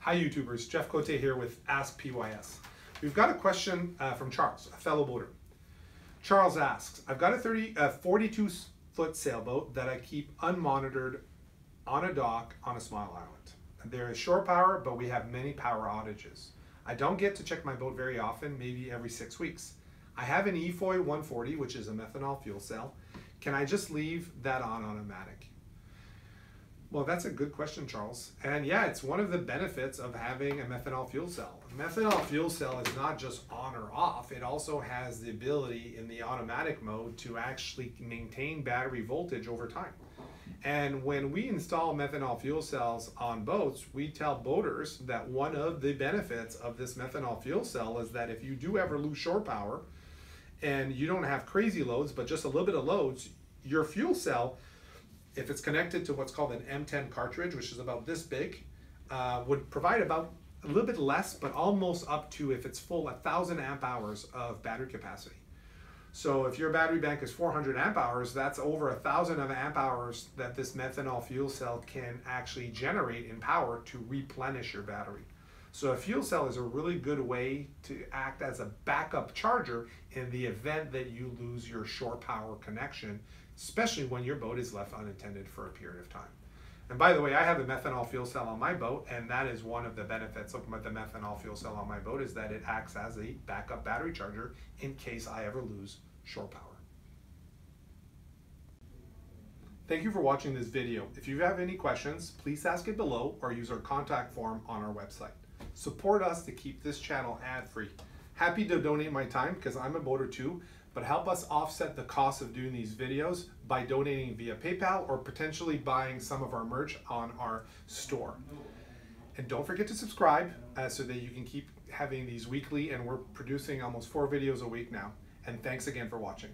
Hi YouTubers, Jeff Cote here with Ask PYS. We've got a question uh, from Charles, a fellow boater. Charles asks, I've got a 30, uh, 42 foot sailboat that I keep unmonitored on a dock on a small island. There is shore power, but we have many power outages. I don't get to check my boat very often, maybe every six weeks. I have an EFOY 140, which is a methanol fuel cell. Can I just leave that on automatic? Well, that's a good question, Charles. And yeah, it's one of the benefits of having a methanol fuel cell. A methanol fuel cell is not just on or off, it also has the ability in the automatic mode to actually maintain battery voltage over time. And when we install methanol fuel cells on boats, we tell boaters that one of the benefits of this methanol fuel cell is that if you do ever lose shore power and you don't have crazy loads, but just a little bit of loads, your fuel cell if it's connected to what's called an M10 cartridge, which is about this big, uh, would provide about a little bit less, but almost up to, if it's full, a thousand amp hours of battery capacity. So if your battery bank is 400 amp hours, that's over a thousand of amp hours that this methanol fuel cell can actually generate in power to replenish your battery. So a fuel cell is a really good way to act as a backup charger in the event that you lose your shore power connection, especially when your boat is left unattended for a period of time. And by the way, I have a methanol fuel cell on my boat, and that is one of the benefits of the methanol fuel cell on my boat is that it acts as a backup battery charger in case I ever lose shore power. Thank you for watching this video. If you have any questions, please ask it below or use our contact form on our website. Support us to keep this channel ad-free. Happy to donate my time because I'm a boater too, but help us offset the cost of doing these videos by donating via PayPal or potentially buying some of our merch on our store. And don't forget to subscribe uh, so that you can keep having these weekly and we're producing almost four videos a week now. And thanks again for watching.